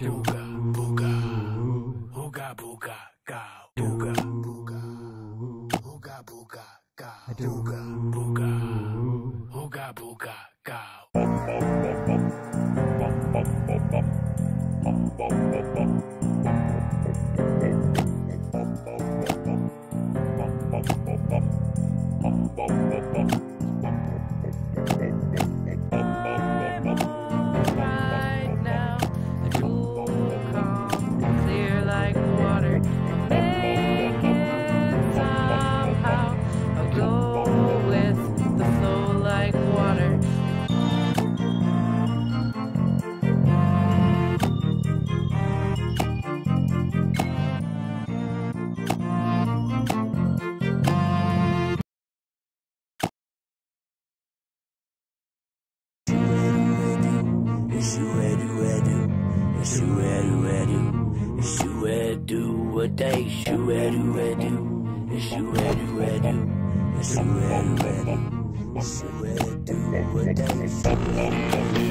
Booga, What? Shoo edu edu, shoo edu edu, shoo edu edu, shoo edu what day?